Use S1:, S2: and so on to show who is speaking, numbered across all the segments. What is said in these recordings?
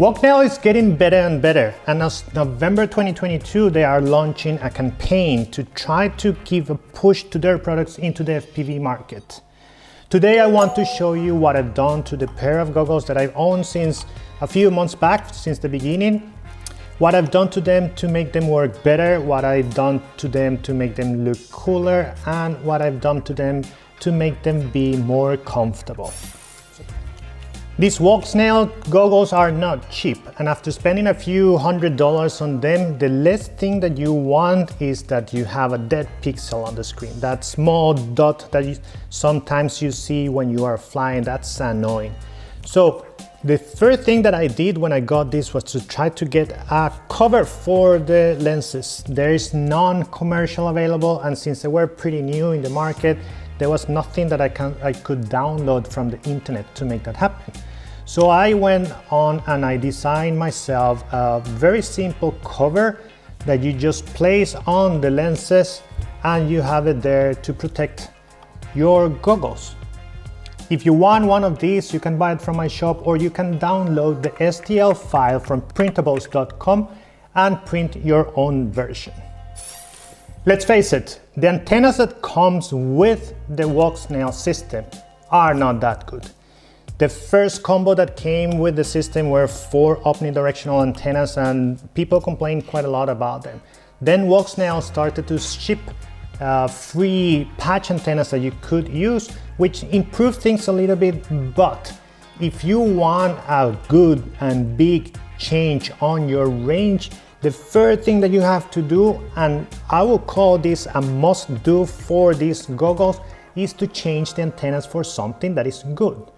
S1: Walksnail is getting better and better and as November 2022 they are launching a campaign to try to give a push to their products into the FPV market. Today I want to show you what I've done to the pair of goggles that I've owned since a few months back, since the beginning, what I've done to them to make them work better, what I've done to them to make them look cooler, and what I've done to them to make them be more comfortable. These Walksnail goggles are not cheap and after spending a few hundred dollars on them, the last thing that you want is that you have a dead pixel on the screen. That small dot that you, sometimes you see when you are flying, that's annoying. So the first thing that I did when I got this was to try to get a cover for the lenses. There is non-commercial available and since they were pretty new in the market, there was nothing that I, can, I could download from the internet to make that happen. So I went on and I designed myself a very simple cover that you just place on the lenses and you have it there to protect your goggles. If you want one of these, you can buy it from my shop or you can download the STL file from printables.com and print your own version. Let's face it, the antennas that comes with the Walksnail system are not that good. The first combo that came with the system were four omnidirectional antennas and people complained quite a lot about them. Then Walksnail started to ship uh, free patch antennas that you could use, which improved things a little bit, but if you want a good and big change on your range, the first thing that you have to do, and I will call this a must do for these goggles, is to change the antennas for something that is good.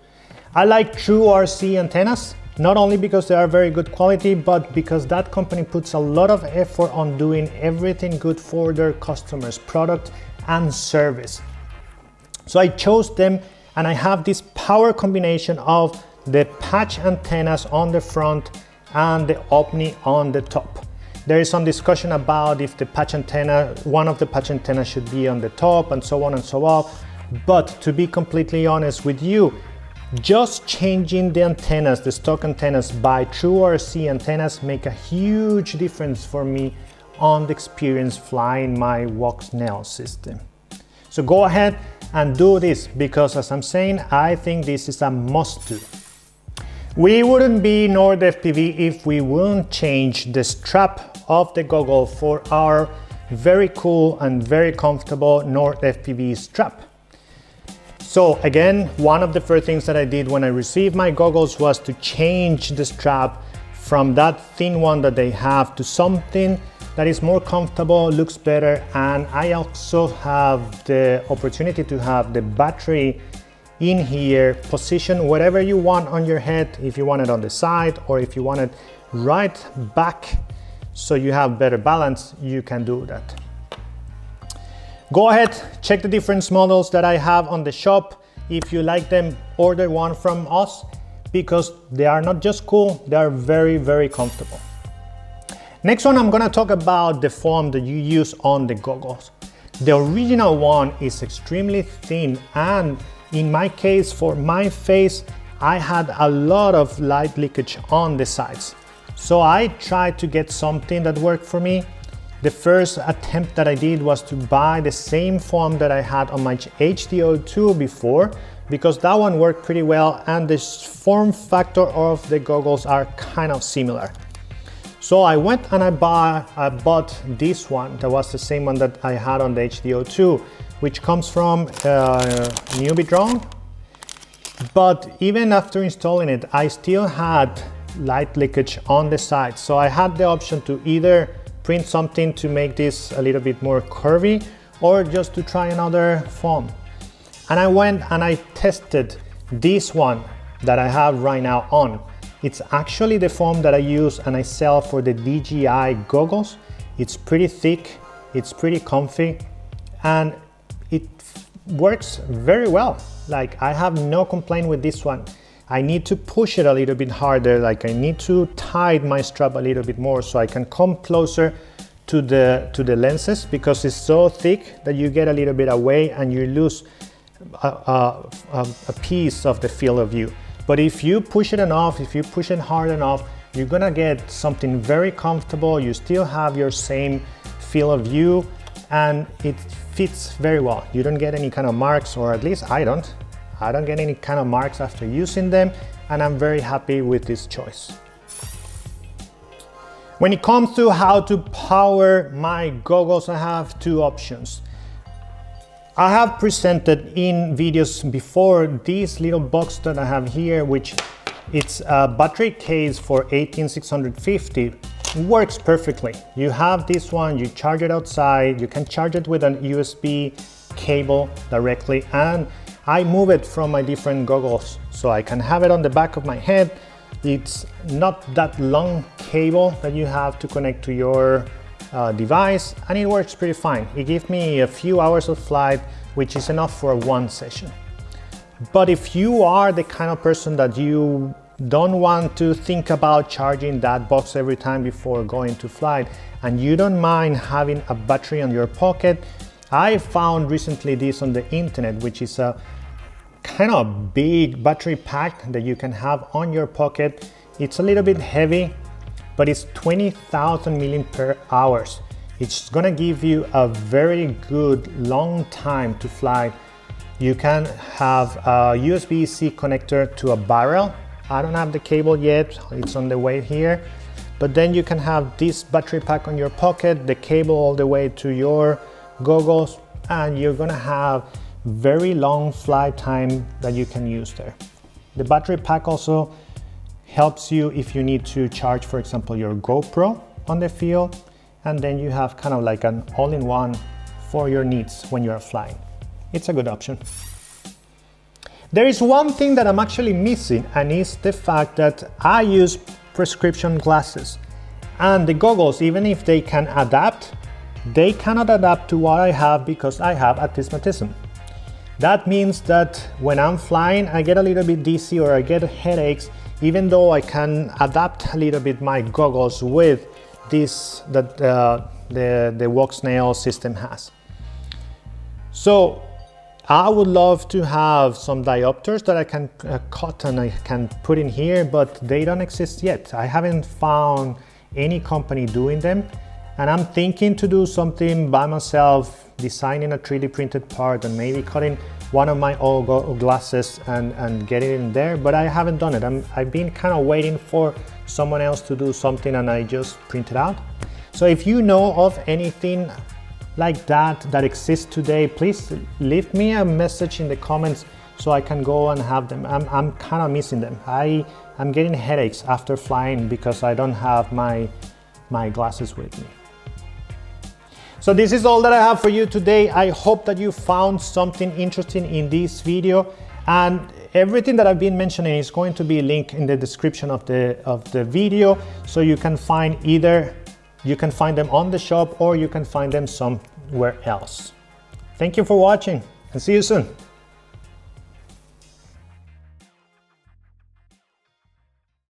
S1: I like True RC antennas, not only because they are very good quality, but because that company puts a lot of effort on doing everything good for their customers, product and service. So I chose them and I have this power combination of the patch antennas on the front and the omni on the top. There is some discussion about if the patch antenna, one of the patch antennas should be on the top and so on and so on. But to be completely honest with you, just changing the antennas, the stock antennas by True RC antennas make a huge difference for me on the experience flying my Walksnail system. So go ahead and do this because as I'm saying, I think this is a must do. We wouldn't be Nord FPV if we wouldn't change the strap of the goggle for our very cool and very comfortable Nord FPV strap. So again, one of the first things that I did when I received my goggles was to change the strap from that thin one that they have to something that is more comfortable, looks better, and I also have the opportunity to have the battery in here, position whatever you want on your head, if you want it on the side or if you want it right back so you have better balance, you can do that. Go ahead, check the different models that I have on the shop. If you like them, order one from us because they are not just cool, they are very, very comfortable. Next one, I'm gonna talk about the foam that you use on the goggles. The original one is extremely thin and in my case, for my face, I had a lot of light leakage on the sides. So I tried to get something that worked for me the first attempt that I did was to buy the same foam that I had on my HDO2 before because that one worked pretty well and the form factor of the goggles are kind of similar. So I went and I, buy, I bought this one that was the same one that I had on the HDO2 which comes from uh, Nubidrone but even after installing it I still had light leakage on the side so I had the option to either print something to make this a little bit more curvy or just to try another foam. And I went and I tested this one that I have right now on. It's actually the foam that I use and I sell for the DJI goggles. It's pretty thick, it's pretty comfy, and it works very well. Like I have no complaint with this one. I need to push it a little bit harder, like I need to tighten my strap a little bit more so I can come closer to the, to the lenses because it's so thick that you get a little bit away and you lose a, a, a piece of the field of view. But if you push it enough, if you push it hard enough, You're gonna get something very comfortable. You still have your same field of view and it fits very well. You don't get any kind of marks, or at least I don't. I don't get any kind of marks after using them, and I'm very happy with this choice. When it comes to how to power my goggles, I have two options. I have presented in videos before this little box that I have here, which it's a battery case for 18650 works perfectly. You have this one, you charge it outside, you can charge it with an USB cable directly and I move it from my different goggles so I can have it on the back of my head. It's not that long cable that you have to connect to your uh, device and it works pretty fine. It gives me a few hours of flight which is enough for one session. But if you are the kind of person that you don't want to think about charging that box every time before going to flight and you don't mind having a battery on your pocket, I found recently this on the internet, which is a kind of big battery pack that you can have on your pocket. It's a little bit heavy, but it's 20,000 milliamp per hours. It's gonna give you a very good long time to fly. You can have a USB-C connector to a barrel I don't have the cable yet, it's on the way here. But then you can have this battery pack on your pocket, the cable all the way to your goggles, and you're gonna have very long flight time that you can use there. The battery pack also helps you if you need to charge, for example, your GoPro on the field, and then you have kind of like an all-in-one for your needs when you are flying. It's a good option. There is one thing that I'm actually missing and it's the fact that I use prescription glasses and the goggles, even if they can adapt, they cannot adapt to what I have because I have astigmatism. That means that when I'm flying, I get a little bit dizzy or I get headaches, even though I can adapt a little bit my goggles with this that uh, the, the Walksnail system has. So I would love to have some diopters that I can uh, cut and I can put in here, but they don't exist yet. I haven't found any company doing them. And I'm thinking to do something by myself, designing a 3D printed part and maybe cutting one of my old glasses and, and get it in there, but I haven't done it. I'm, I've been kind of waiting for someone else to do something and I just print it out. So if you know of anything like that that exists today, please leave me a message in the comments so I can go and have them. I'm, I'm kind of missing them. I, I'm getting headaches after flying because I don't have my, my glasses with me. So this is all that I have for you today. I hope that you found something interesting in this video and everything that I've been mentioning is going to be linked in the description of the, of the video so you can find either you can find them on the shop or you can find them somewhere else. Thank you for watching and see you soon.